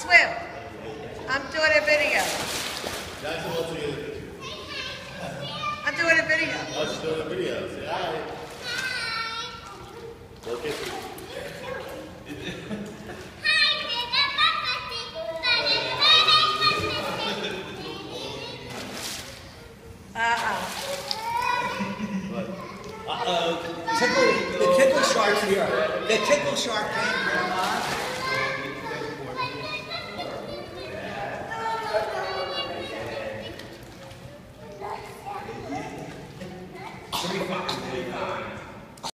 Swim. I'm doing a video. Jackson wants to get a I'm doing a video. Oh, she's doing a video. Say hi. Go kiss her. Uh-uh. Tickle, the tickle shark's here. The tickle shark came, Grandma. Three five, three five.